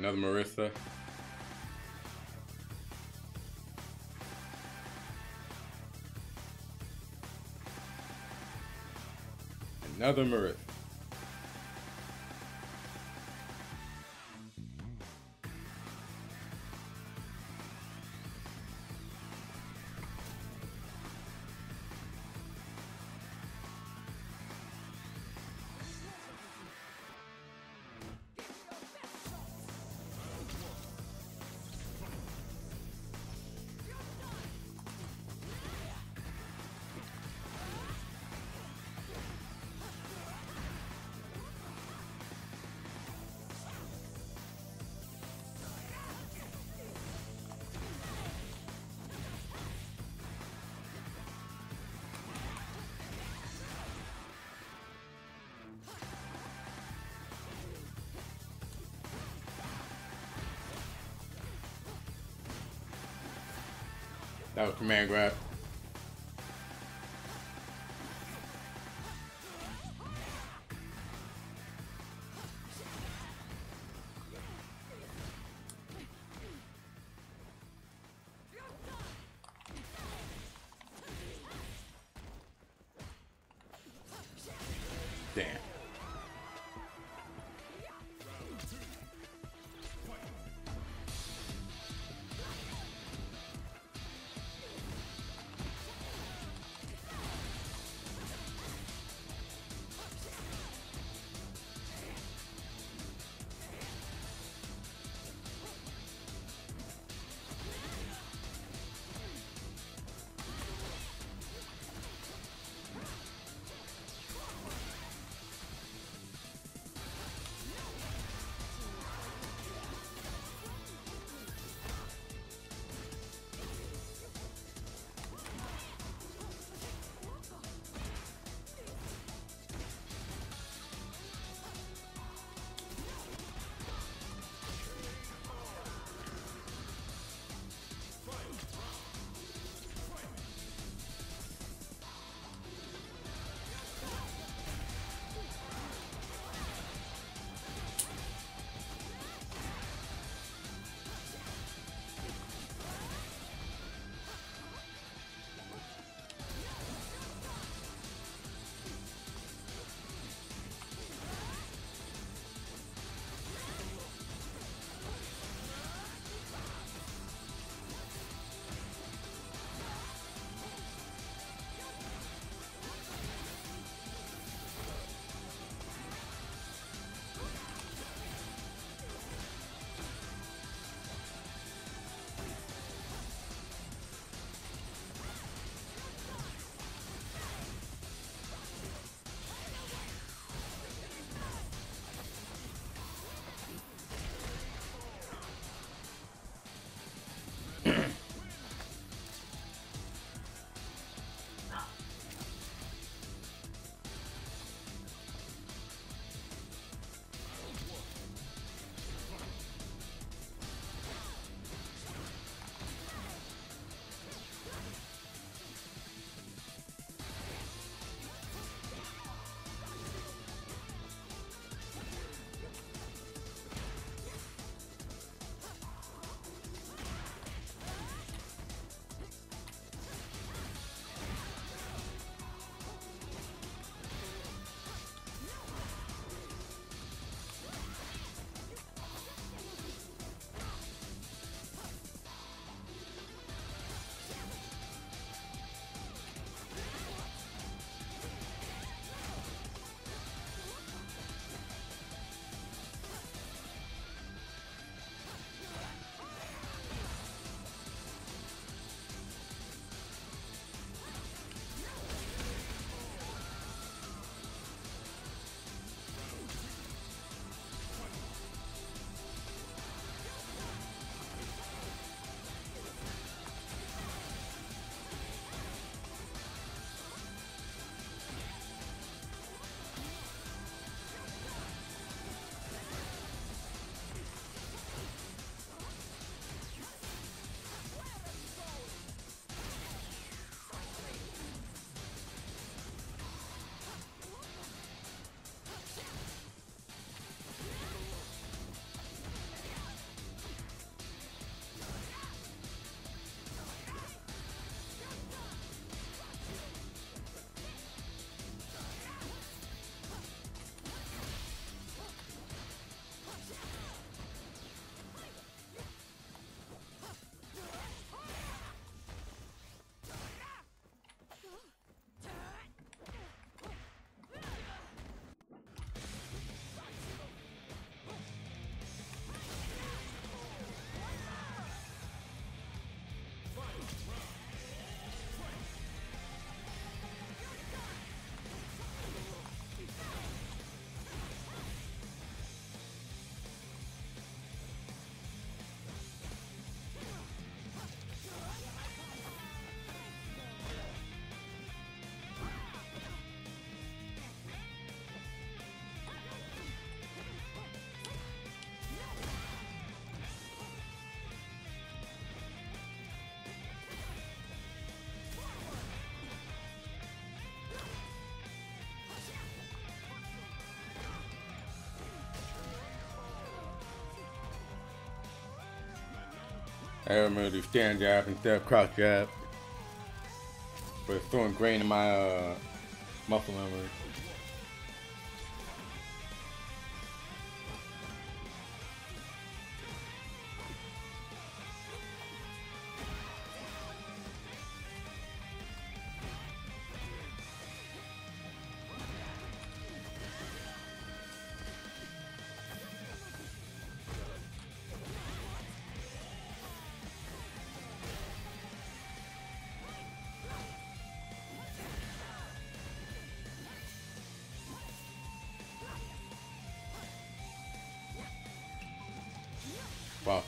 Another Marisa. Another Marisa. That was command grab. I remember do stand jab instead of crouch jab. But it's throwing grain in my uh, muscle memory. Wow.